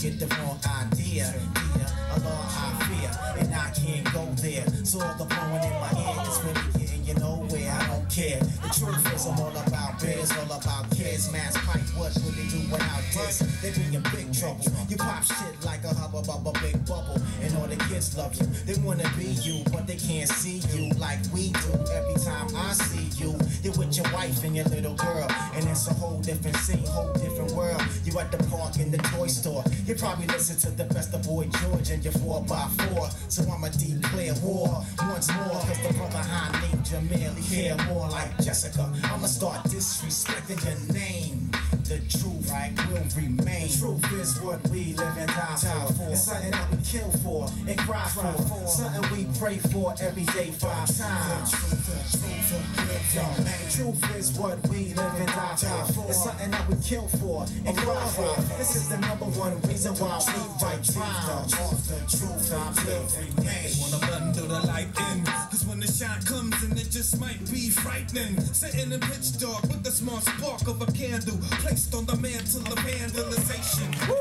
get the wrong idea. Dear, Allah, I fear, and I can't go there. So all the blowing in my head is really getting you nowhere. I don't care. The truth is, I'm all about beers, all about kids. Mass pipe, what would they do without this? They be in big trouble. You pop shit like a hubba bubba big bubble, and all the kids love you. They wanna be you, but they can't see you like we do. Every time I see you, you're with your wife and your little girl, and it's a whole different scene, whole different. You at the park in the toy store. You probably listen to the best of Boy George and your 4x4. So I'ma declare war once more, cause the brother I named Jamil, care more like Jessica. I'ma start disrespecting your name. The truth right will remain. Truth is what we live and die for. It's something that we kill for and cry for. Something we pray for every day, five times. The truth is what we live and die for. It's something that we kill for and cry for. This is the number one reason why we write rhymes. The truth will remain. Wanna bundle the light Cause when the shine comes and it just might be frightening. Sitting in pitch dark with the small spark of a candle Placed on the mantle of vandalism